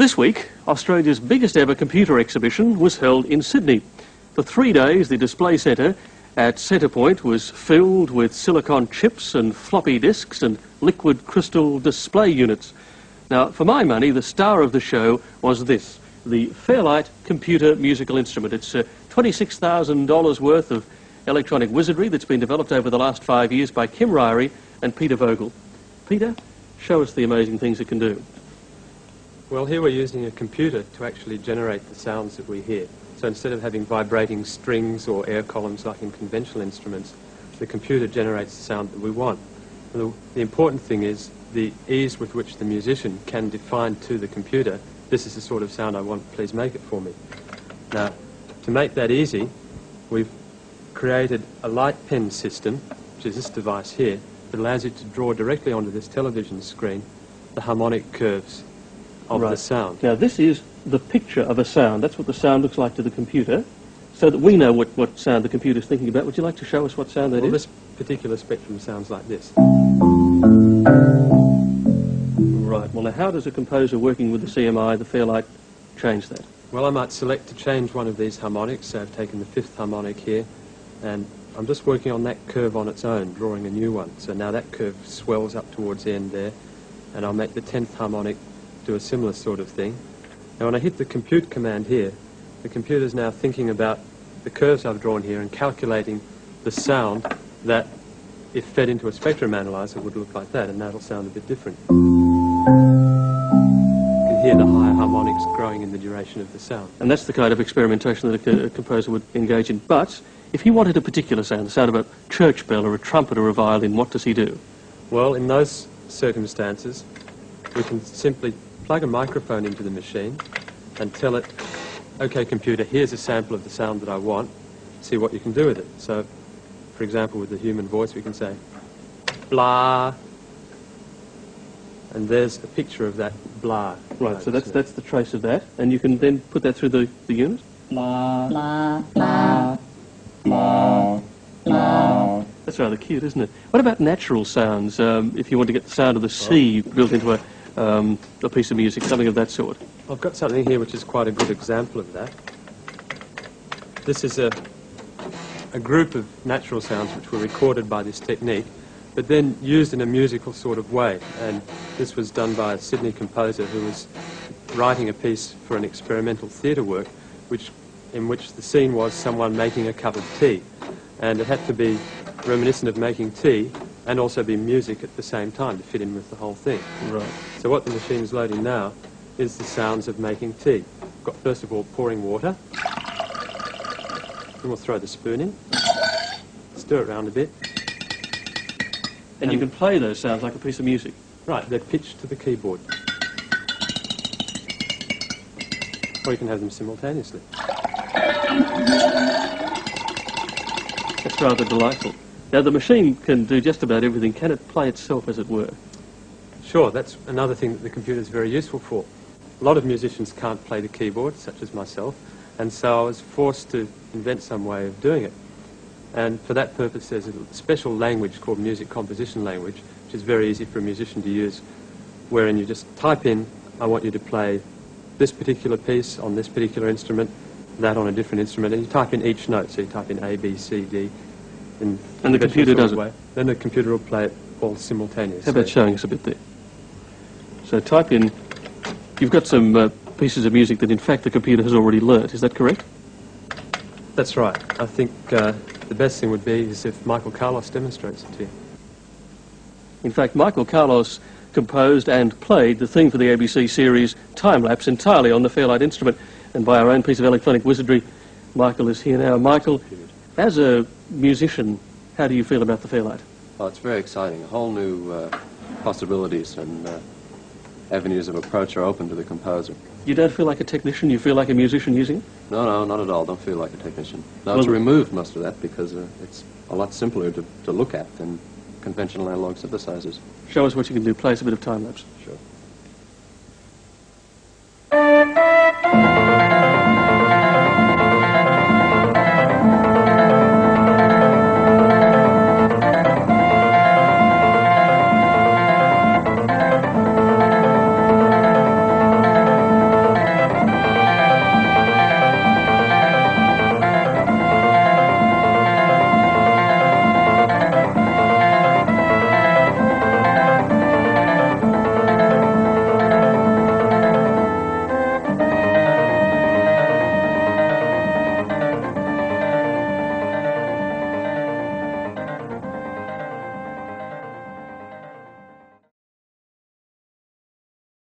This week, Australia's biggest ever computer exhibition was held in Sydney. For three days, the display centre at Centrepoint was filled with silicon chips and floppy disks and liquid crystal display units. Now, for my money, the star of the show was this, the Fairlight computer musical instrument. It's uh, $26,000 worth of electronic wizardry that's been developed over the last five years by Kim Ryrie and Peter Vogel. Peter, show us the amazing things it can do. Well, here we're using a computer to actually generate the sounds that we hear. So instead of having vibrating strings or air columns like in conventional instruments, the computer generates the sound that we want. The, the, important thing is the ease with which the musician can define to the computer, this is the sort of sound I want, please make it for me. Now, to make that easy, we've created a light pen system, which is this device here, that allows you to draw directly onto this television screen the harmonic curves of Right. the sound. Now, this is the picture of a sound. That's what the sound looks like to the computer, so that we know what, what sound the computer's thinking about. Would you like to show us what sound that Well, is? this particular spectrum sounds like this. Right. Well, now, how does a composer working with the CMI, the Fairlight, change that? Well, I might select to change one of these harmonics. So I've taken the fifth harmonic here, and I'm just working on that curve on its own, drawing a new one. So now that curve swells up towards the end there, and I'll make the tenth harmonic do a similar sort of thing. Now, when I hit the compute command here, the computer is now thinking about the curves I've drawn here and calculating the sound that, if fed into a spectrum analyzer, would look like that, and that'll sound a bit different. You can hear the higher harmonics growing in the duration of the sound. And that's the kind of experimentation that a, a composer would engage in. But if he wanted a particular sound, the sound of a church bell or a trumpet or a violin, what does he do? Well, in those circumstances, we can simply plug a microphone into the machine and tell it, okay, computer, here's a sample of the sound that I want. See what you can do with it. So, for example, with the human voice, we can say, blah. And there's a picture of that blah. Right, so that's, that's the trace of that, and you can then put that through the, the unit. Blah, blah, blah, blah, blah. That's rather cute, isn't it? What about natural sounds? Um, if you want to get the sound of the sea built into a, um, a piece of music, something of that sort. I've got something here which is quite a good example of that. This is a, a group of natural sounds which were recorded by this technique, but then used in a musical sort of way. And this was done by a Sydney composer who was writing a piece for an experimental theatre work, which, in which the scene was someone making a cup of tea. And it had to be reminiscent of making tea and also be music at the same time to fit in with the whole thing. Right. So what the machine is loading now is the sounds of making tea. Got first of all pouring water. Then we'll throw the spoon in. Stir it around a bit. And you can play those sounds like a piece of music. Right, they're pitched to the keyboard. Or you can have them simultaneously. That's rather delightful. Now, the machine can do just about everything. Can it play itself, as it were? Sure, that's another thing that the computer is very useful for. A lot of musicians can't play the keyboard, such as myself, and so I was forced to invent some way of doing it. And for that purpose, there's a special language called music composition language, which is very easy for a musician to use, wherein you just type in, I want you to play this particular piece on this particular instrument, that on a different instrument, and you type in each note. So you type in A, B, C, D. In And the computer does it? Then the computer will play it all simultaneously. How about showing us a bit there? So type in, you've got some uh, pieces of music that in fact the computer has already learnt, is that correct? That's right. I think uh, the best thing would be is if Michael Carlos demonstrates it to you. In fact, Michael Carlos composed and played the theme for the ABC series Time Lapse entirely on the Fairlight instrument. And by our own piece of electronic wizardry, Michael is here now. Michael, as a musician, how do you feel about the Fairlight? Oh, it's very exciting. A whole new uh, possibilities and uh, avenues of approach are open to the composer. You don't feel like a technician, you feel like a musician using it? No, no, not at all. Don't feel like a technician. Now, Well- it's removed most of that because uh, it's a lot simpler to, to look at than conventional analog synthesizers. Show us what you can do. Play us a bit of time lapse. Sure.